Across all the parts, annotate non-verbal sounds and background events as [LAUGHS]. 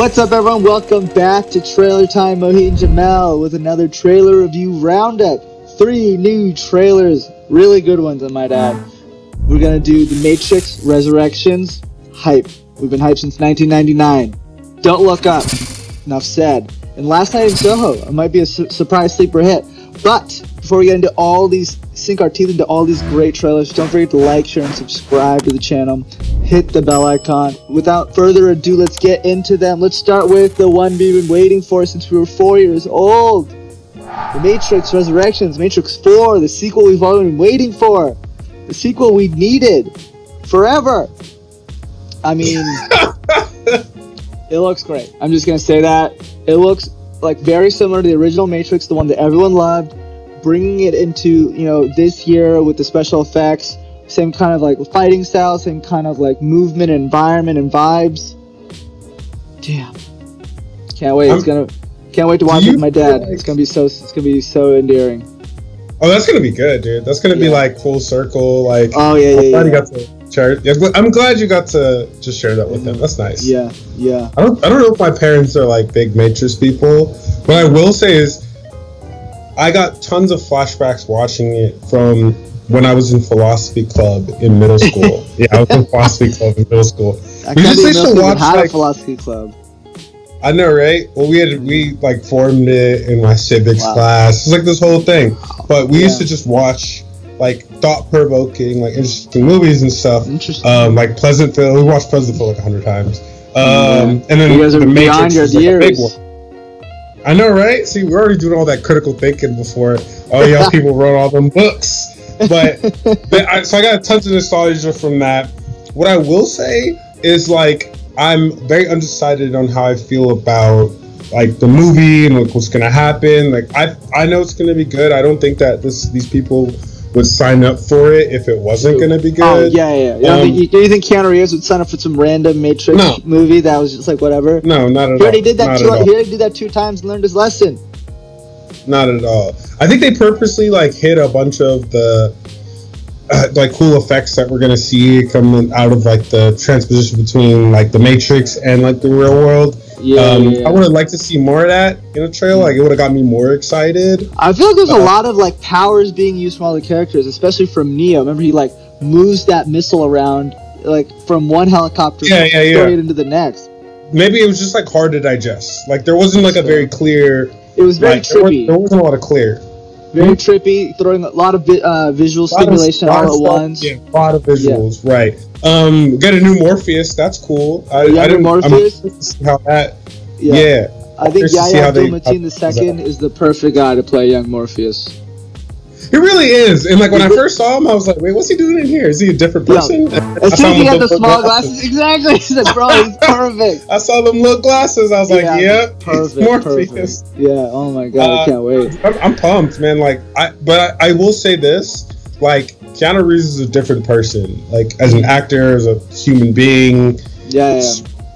What's up, everyone? Welcome back to Trailer Time. Mohit Jamell with another trailer review roundup. Three new trailers, really good ones, I might add. We're gonna do The Matrix Resurrections. Hype. We've been hyped since 1999. Don't look up. Enough said. And Last Night in Soho. It might be a su- surprise sleeper hit. But before we get into all these, sink our teeth into all these great trailers, don't forget to like, share, and subscribe to the channel. Hit the bell icon. Without further ado, let's get into them. Let's start with the one we've been waiting for since we were four years old. The Matrix Resurrections, Matrix 4, the sequel we've all been waiting for. The sequel we needed forever. I mean, [LAUGHS] it looks great. I'm just gonna say that. It looks like very similar to the original Matrix, the one that everyone loved. Bringing it into you know this year with the special effects, same kind of like fighting style, same kind of like movement, environment, and vibes. Damn, can't wait. It's I'm- gonna can't wait to watch it with my dad. feel It's gonna be so it's gonna be so endearing. Oh, that's gonna be good, dude. That's gonna be like full circle. Like, Oh yeah, I'm yeah, glad you yeah, got to share. Yeah, I'm glad you got to just share that with them. That's nice. yeah, yeah. I don't. I don't know if my parents are like big Matrix people. What I will say is, I got tons of flashbacks watching it from when I was in philosophy club in middle [LAUGHS] school. yeah, I was in philosophy club in middle school. I We just used to watch, had a like- philosophy club. I know, right? Well, we had we like formed it in my civics Wow. class. It's like this whole thing. But we used to just watch like thought provoking, like interesting movies and stuff. Interesting. Um, like Pleasantville. We watched Pleasantville like a hundred times. Um, Yeah. and then you guys are the beyond Matrix your was, like, a big years. I know, right? See, we're already doing all that critical thinking before all y'all [LAUGHS] people wrote all them books. But [LAUGHS] but I, so I got tons of nostalgia from that. What I will say is like I'm very undecided on how I feel about like the movie and like what's gonna happen. Like I I know it's gonna be good. I don't think that this these people would sign up for it if it wasn't gonna be good. Oh yeah, yeah. You, Um, think, do you think Keanu Reeves would sign up for some random Matrix No. movie that was just like whatever? No, not at He already all. did that. Not Two, at all. he already did that two times and learned his lesson. Not at all. I think they purposely like hit a bunch of the uh, like cool effects that we're gonna see coming out of like the transposition between like the Matrix and like the real world. Yeah, um, yeah. I would have liked to see more of that in a trailer. Like it would have got me more excited. I feel like there's a Uh, lot of like powers being used from all the characters, especially from Neo. Remember, he like moves that missile around like from one helicopter Yeah, yeah, yeah. straight into the next. Maybe it was just like hard to digest. Like there wasn't like a very clear. It was very Like, there, was, trippy, there wasn't a lot of clear. Very trippy, throwing a lot of vi- uh, visual lot stimulation lot all of at once. Yeah, a lot of visuals. Right. Um, got a new Morpheus. That's cool. I, I didn't. Morpheus? I'm curious to see how that. Yeah. yeah. I think Curious to see Yahya Abdul-Mateen the second is the perfect guy to play young Morpheus. He really is. And like when I first saw him, I was like, wait, what's he doing in here? Is he a different person? As soon as he had the small glasses, exactly. [LAUGHS] He's like, bro, he's [LAUGHS] perfect. I saw them little glasses. I was like, Yeah, yep, perfect, Morpheus. perfect. Yeah. Oh my god, I Uh, can't wait. I'm, I'm pumped, man. Like, I but I, I will say this: like, Keanu Reeves is a different person. Like, as an actor, as a human being, Yeah, yeah.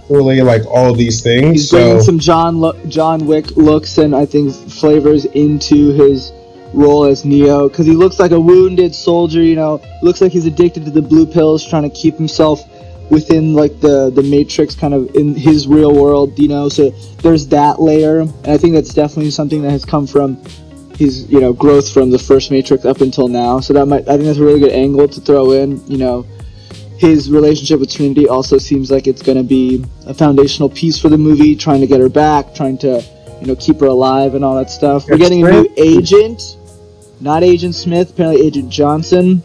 really like all these things. He's so bringing some John lo- John Wick looks and I think flavors into his role as Neo because he looks like a wounded soldier. You know, looks like he's addicted to the blue pills, trying to keep himself within like the the matrix, kind of in his real world. You know, so there's that layer, and I think that's definitely something that has come from his you know growth from the first Matrix up until now. So that might I think that's a really good angle to throw in. You know. His relationship with Trinity also seems like it's going to be a foundational piece for the movie, trying to get her back, trying to, you know, keep her alive and all that stuff. We're getting a new agent, not Agent Smith, apparently Agent Johnson,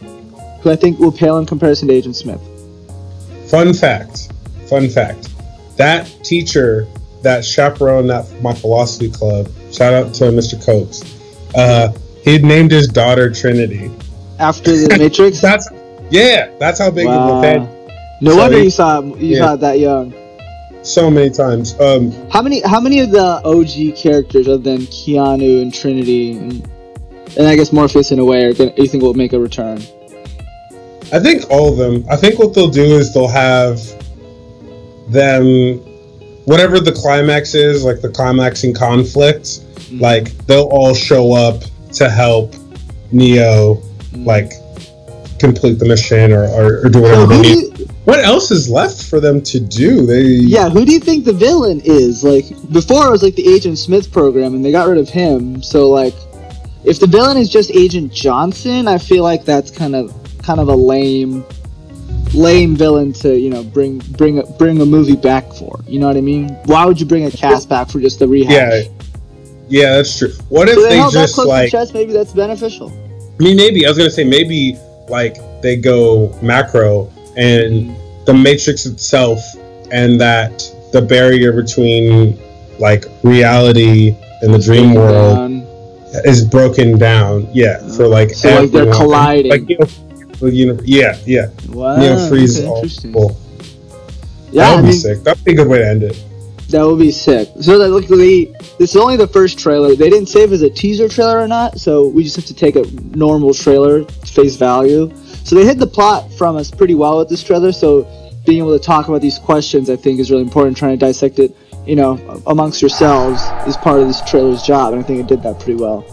who I think will pale in comparison to Agent Smith. Fun fact. Fun fact. That teacher that chaperoned that my philosophy club. Shout out to Mr. Coates. Uh, he named his daughter Trinity. After the Matrix, [LAUGHS] That's yeah. That's how big of Wow. a fan. no so wonder he- you saw you yeah. saw it that young. So many times. Um, How many how many of the OG characters other than Keanu and Trinity and and I guess Morpheus in a way are gonna, you think will make a return? I think all of them. I think what they'll do is they'll have them, whatever the climax is, like the climaxing conflict, Mm-hmm. like they'll all show up to help Neo, Mm. like complete the mission or, or, or do So whatever they need. you, what else is left for them to do? They Yeah, who do you think the villain is? Like before, it was like the Agent Smith program, and they got rid of him. So like, if the villain is just Agent Johnson, I feel like that's kind of kind of a lame, lame villain to you know bring bring a, bring a movie back for. You know what I mean? Why would you bring a cast back for just the rehash? Yeah, yeah, that's true. What if So they they just like? chest. Maybe that's beneficial. I mean, maybe I was gonna say maybe like they go macro and the Matrix itself, and that the barrier between like reality and the dream world is broken down. Yeah, for uh, like So, like, they're colliding. Like you know, you know, yeah, yeah. wow, Neo freeze all people. Yeah, that I would be mean, sick. That'd be a good way to end it. That would be sick. So that look, the this is only the first trailer. They didn't say if it's a teaser trailer or not, so we just have to take a normal trailer face value. So they hid the plot from us pretty well with this trailer. So being able to talk about these questions, I think, is really important. Trying to dissect it, you know, amongst yourselves is part of this trailer's job, and I think it did that pretty well.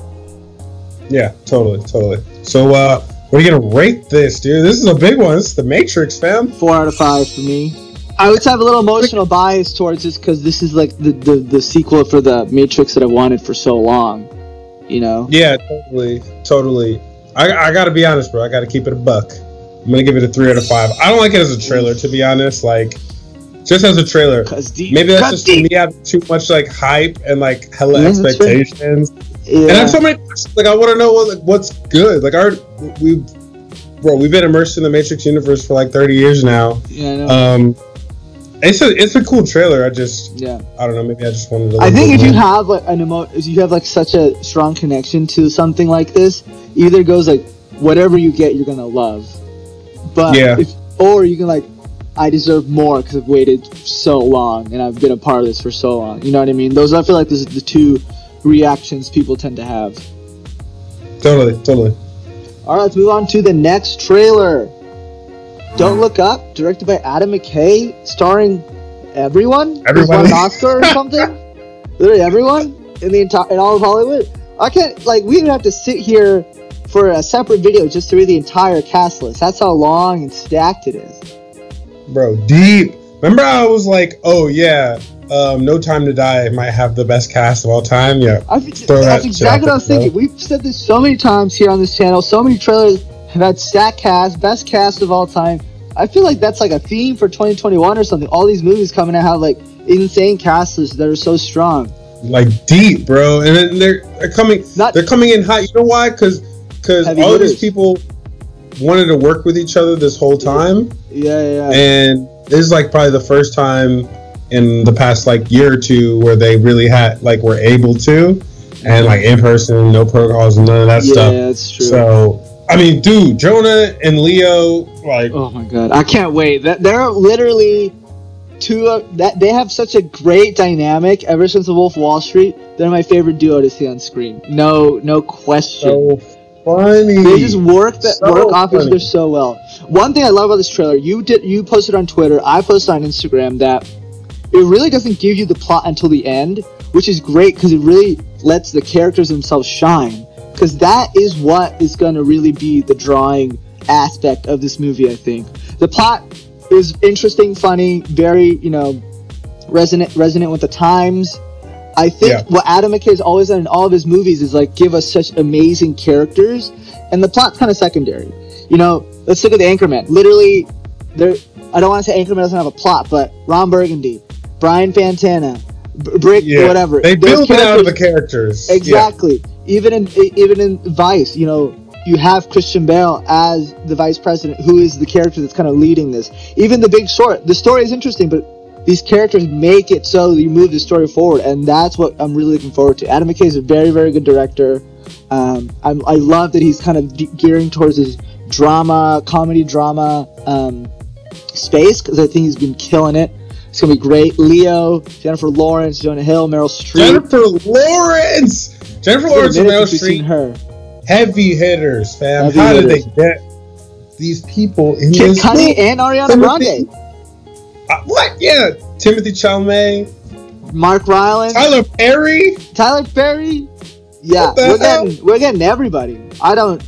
Yeah, totally, totally. So, uh, what are you gonna rate this, dude? This is a big one. This is the Matrix, fam. Four out of five for me. I would have a little emotional bias towards this because this is like the, the the sequel for the Matrix that I wanted for so long. You know. Yeah, totally, totally. I, I gotta be honest, bro. I gotta keep it a buck. I'm gonna give it a three out of five. I don't like it as a trailer, to be honest. Like, just as a trailer. Maybe that's just me having too much like hype and like hella expectations. Yeah. And I have so many questions. Like, I want to know what, like, what's good. Like, our we, bro, we've been immersed in the Matrix universe for like 30 years now. yeah, I know. Um, it's a it's a cool trailer. I just yeah. I don't know. Maybe I just wanted to. I think if you have like an emo, if you have like such a strong connection to something like this, either goes like whatever you get, you're gonna love. But Yeah. if, or you can like, I deserve more because I've waited so long and I've been a part of this for so long. You know what I mean? Those I feel like those are the two reactions people tend to have. totally, totally. All right, let's move on to the next trailer. Don't Look Up, directed by Adam McKay, starring everyone. Everyone. an Oscar or something. [LAUGHS] Literally everyone in the entire in all of Hollywood. I can't like we would have to sit here for a separate video just to read the entire cast list. That's how long and stacked it is. Bro, deep. Remember, I was like, oh yeah, um, No Time to Die might have the best cast of all time. Yeah, I, that's shit exactly what I was thinking. We've said this so many times here on this channel. So many trailers have had stacked cast, best cast of all time. I feel like that's like a theme for 2021 or something. All these movies coming out have like insane cast lists that are so strong. like deep, bro. And then they're, they're coming. Not They're coming in hot. You know why? Because because all hitters. these people wanted to work with each other this whole time, yeah, yeah, yeah. and this is like probably the first time in the past like year or two where they really had like were able to, and like in person, no protocols, none of that yeah, stuff. Yeah, that's true. So I mean, dude, Jonah and Leo, like, oh my god, I can't wait. That they're literally two of that they have such a great dynamic ever since the Wolf Wall Street. They're my favorite duo to see on screen. No, no question. so funny. They just work that So work off each other so well. One thing I love about this trailer, you did you posted on Twitter, I posted on Instagram that it really doesn't give you the plot until the end, which is great because it really lets the characters themselves shine. Because that is what is going to really be the drawing aspect of this movie. I think the plot is interesting, funny, very you know resonant resonant with the times. I think Yeah. what Adam McKay has always done in all of his movies is like give us such amazing characters, and the plot's kind of secondary. You know, let's look at the Anchorman. Literally, there. I don't want to say Anchorman doesn't have a plot, but Ron Burgundy, Brian Fantana, B- Brick, yeah, whatever. They build it out of the characters- characters. Yeah. Exactly. Even in even in Vice, you know, you have Christian Bale as the vice president, who is the character that's kind of leading this. Even the Big Short, the story is interesting, but these characters make it so you move the story forward, and that's what I'm really looking forward to. Adam McKay is a very, very good director. Um, I'm, I love that he's kind of ge- gearing towards his drama, comedy drama um, space because I think he's been killing it. It's gonna be great. Leo, Jennifer Lawrence, Jonah Hill, Meryl Streep. Jennifer Lawrence. Jennifer It's been a Lawrence and Meryl since we've seen Streep, her. heavy hitters, fam. Heavy How hitters. did they get these people in Kid this? And Ariana Timothy- Grande. Uh, what? Yeah, Timothy Chalamet, Mark Rylance, Tyler Perry. Tyler Perry. Yeah, we're hell? getting we're getting everybody. I don't.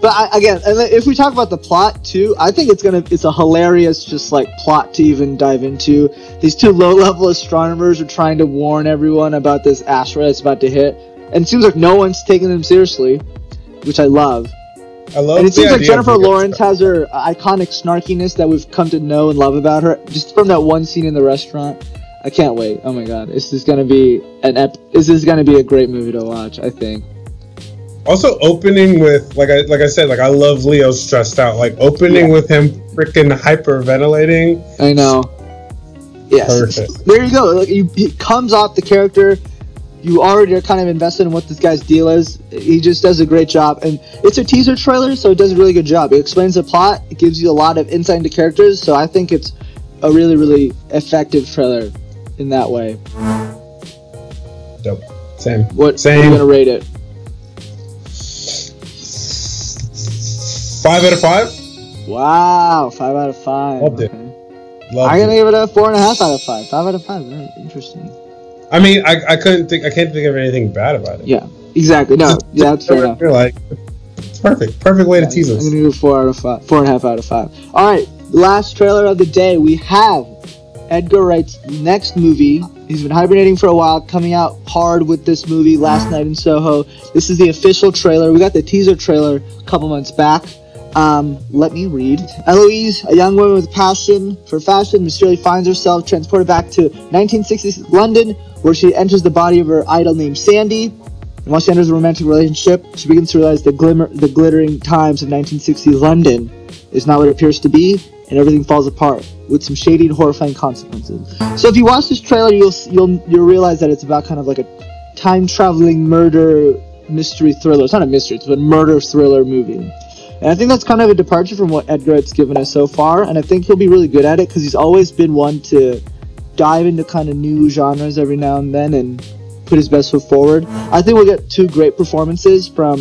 But I, again, if we talk about the plot too, I think it's gonna it's a hilarious just like plot to even dive into. These two low level astronomers are trying to warn everyone about this asteroid that's about to hit, and it seems like no one's taking them seriously, which I love. I love. And it seems like Jennifer Lawrence stuff. has her iconic snarkiness that we've come to know and love about her, just from that one scene in the restaurant. I can't wait. Oh my god, this is gonna be an ep- This is gonna be a great movie to watch. I think. Also, opening with like I like I said, like I love Leo stressed out. Like opening Yeah. with him freaking hyperventilating. I know. Yes. Perfect. There you go. Like, you, he comes off the character. You already are kind of invested in what this guy's deal is. He just does a great job, and it's a teaser trailer, so it does a really good job. It explains the plot. It gives you a lot of insight into characters. So I think it's a really, really effective trailer in that way. Dope. Same. What? Are Same. you gonna rate it? Five out of five. Wow, five out of five. Loved it. Okay. Loved I'm gonna it. give it a four and a half out of five. Five out of five. Very interesting. I mean, I, I couldn't think. I can't think of anything bad about it. Yeah, exactly. No, yeah, that's fair enough. You're like, it's perfect. Perfect way to tease I'm us. gonna go four out of five, four and a half out of five. All right, last trailer of the day. We have Edgar Wright's next movie. He's been hibernating for a while, coming out hard with this movie last night in Soho. This is the official trailer. We got the teaser trailer a couple months back. Um, let me read. Eloise, a young woman with a passion for fashion, mysteriously finds herself transported back to 1960s London, where she enters the body of her idol named Sandy. And once she enters a romantic relationship, she begins to realize the glimmer, the glittering times of 1960s London is not what it appears to be, and everything falls apart with some shady and horrifying consequences. So if you watch this trailer, you'll you'll you'll realize that it's about kind of like a time traveling murder mystery thriller. It's not a mystery; it's a murder thriller movie. And I think that's kind of a departure from what Edgar Wright's given us so far, and I think he'll be really good at it because he's always been one to dive into kind of new genres every now and then and put his best foot forward. I think we'll get two great performances from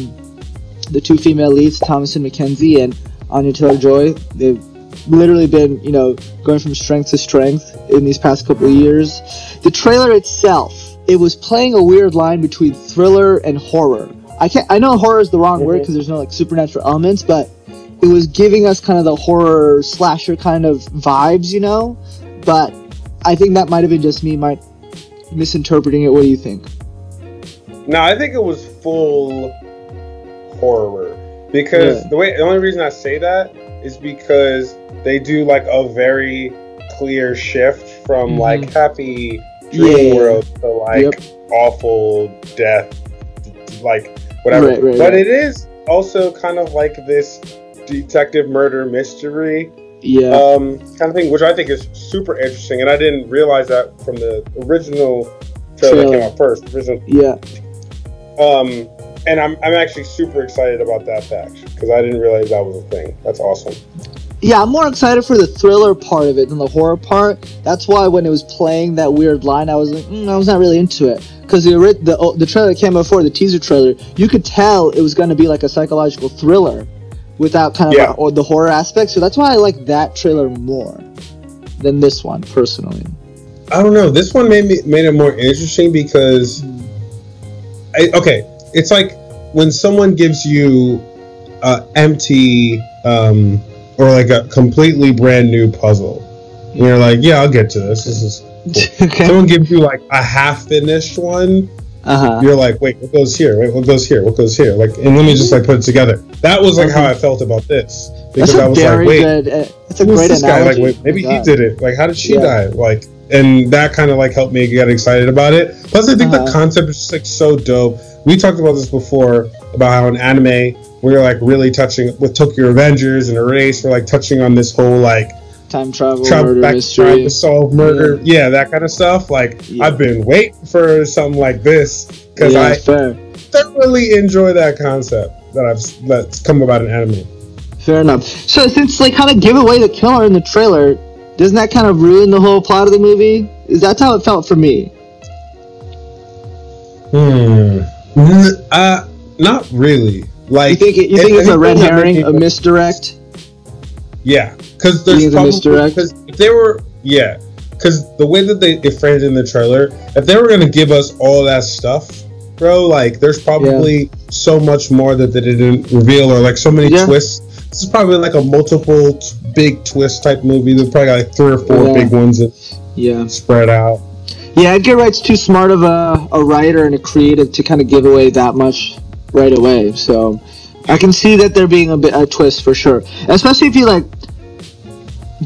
the two female leads, Thomasin McKenzie and Anya Taylor Joy. They've literally been, you know, going from strength to strength in these past couple of years. The trailer itself, it was playing a weird line between thriller and horror. I can't. I know horror is the wrong word Mhm. because there's no like supernatural elements, but it was giving us kind of the horror slasher kind of vibes, you know. But I think that might have been just me, might misinterpreting it. What do you think? No, I think it was full horror because Yeah. the way the only reason I say that is because they do like a very clear shift from Mhm. like happy dream Yeah. world to like Yep. awful death, like whatever. Right, right, but right. it is also kind of like this detective murder mystery Yeah. um, kind of thing, which I think is super interesting, and I didn't realize that from the original trailer, that came out first. Original, yeah. um, and I'm I'm actually super excited about that fact because I didn't realize that was a thing. That's awesome. Yeah, I'm more excited for the thriller part of it than the horror part. That's why when it was playing that weird line, I was like, mm, I was not really into it. Because the, the oh, the trailer that came before the teaser trailer, you could tell it was going to be like a psychological thriller, without kind of Yeah. like, or the horror aspect. So that's why I like that trailer more than this one personally. I don't know. This one made me made it more interesting because, I, okay, it's like when someone gives you a empty um, or like a completely brand new puzzle, and you're like, yeah, I'll get to this. This is okay. someone gives you like a half finished one. Uh huh. You're like, wait, what goes here? Wait, what goes here? What goes here? Like, and let me just like put it together. That was like how I felt about this That's because I was like, wait, good. Uh, it's a great this guy? Like, wait, maybe he did it. Like, how did she Yeah. die? Like, and that kind of like helped me get excited about it. Plus, I think Uh-huh. the concept is just like so dope. We talked about this before about how in anime we're like really touching with Tokyo Revengers and Erase. We're like touching on this whole like Time travel, travel murder back mystery. to solve murder. Yeah. that kind of stuff. Like, Yeah. I've been waiting for something like this because yeah, I fair. thoroughly enjoy that concept that I've that's come about in anime. Fair enough. So since they kind of give away the killer in the trailer, doesn't that kind of ruin the whole plot of the movie? Is that how it felt for me? Hmm. Uh, not really. Like You think it, you think I it's a red herring, a misdirect? Yeah, because there's probably because if they were yeah, because the way that they, they framed in the trailer, if they were gonna give us all that stuff, bro. Like, there's probably so much more that they didn't reveal, or like so many Yeah. twists. This is probably like a multiple t- big twist type movie. There's probably got like three or four Yeah. big ones that Yeah. spread out. Yeah, Edgar Wright's too smart of a, a writer and a creative to kind of give away that much right away. So I can see that there being a bit a twist for sure, especially if you like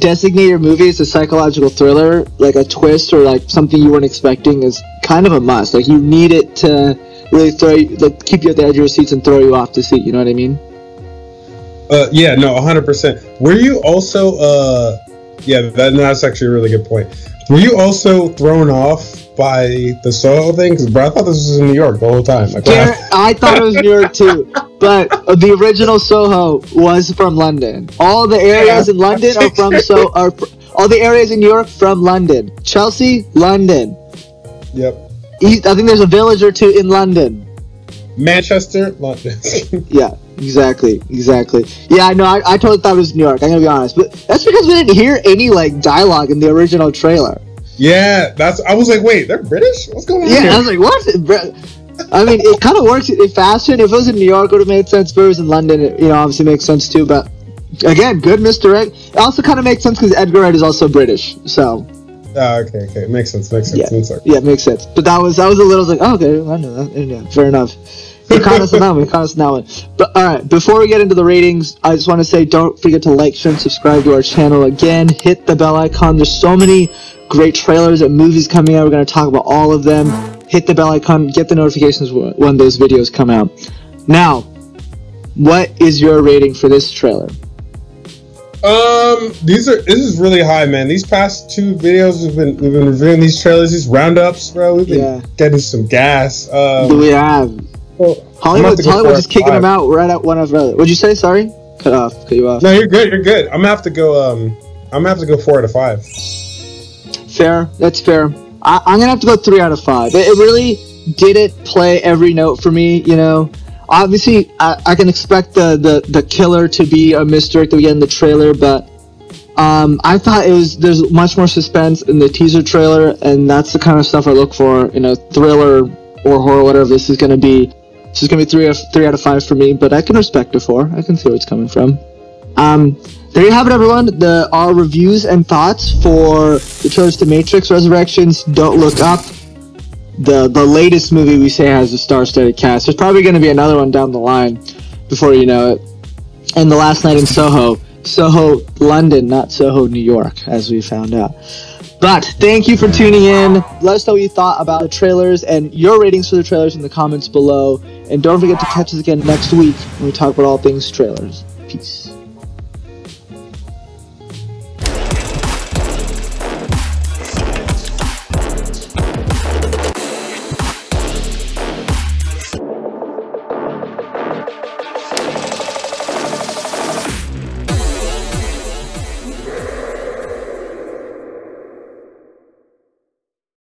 designate your movie as a psychological thriller, like a twist or like something you weren't expecting is kind of a must. Like you need it to really throw you, like keep you at the edge of your seats and throw you off the seat. You know what I mean? Uh, yeah, no, 100%. Were you also, uh, yeah, that, that's actually a really good point. Were you also thrown off by the Soho thing? Because, bro, I thought this was in New York the whole time. Like, Gar- what? I thought it was New York too, [LAUGHS] but the original Soho was from London. All the areas in London are from so are fr- all the areas in New York from London. Chelsea, London. Yep. East, I think there's a village or two in London. Manchester, London. [LAUGHS] Yeah, exactly, exactly. Yeah, I know. I, I totally thought it was New York. I'm gonna be honest, but that's because we didn't hear any like dialogue in the original trailer. yeah, that's, I was like, wait, they're British? What's going on Yeah, here? I was like, what? I mean, it kind of works in fashion. If it was in New York, it would have made sense. If it was in London, it you know obviously makes sense too. But again, good misdirect. It also kind of makes sense because Edgar Wright is also British, so Ah, okay, okay. Makes sense, makes sense. Yeah. I'm yeah, makes sense. But that was that was a little like, oh, okay, I know that. Yeah, fair enough. You caught us on that one. You caught us on that one. But all right, before we get into the ratings, I just want to say, don't forget to like, share, and subscribe to our channel. Again, hit the bell icon. There's so many great trailers and movies coming out. We're going to talk about all of them. Hit the bell icon. Get the notifications when those videos come out. Now, what is your rating for this trailer? Um, these are this is really high, man. These past two videos we've been we've been reviewing these trailers, these roundups, bro. We've been Yeah. getting some gas. Um, Do we have well, I'm gonna have Hollywood? Hollywood just kicking them out right at one after the other. What'd you say? Sorry, cut off. Cut you off. No, you're good. You're good. I'm gonna have to go. Um, I'm gonna have to go four out of five. Fair. That's fair. I, I'm gonna have to go three out of five. It, it really didn't play every note for me. You know, obviously I, I can expect the, the the killer to be a misdirect that we get in the trailer, but um, I thought it was there's much more suspense in the teaser trailer, and that's the kind of stuff I look for in a thriller or horror, whatever this is gonna be. This is gonna be three of three out of five for me, but I can respect a four. I can see where it's coming from. Um, there you have it, everyone. The our reviews and thoughts for the to Matrix Resurrections. Don't look up. The the latest movie we say has a star-studded cast. There's probably going to be another one down the line before you know it. And the last night in Soho, Soho, London, not Soho, New York, as we found out. But thank you for tuning in. Let us know what you thought about the trailers and your ratings for the trailers in the comments below. And don't forget to catch us again next week when we talk about all things trailers. Peace.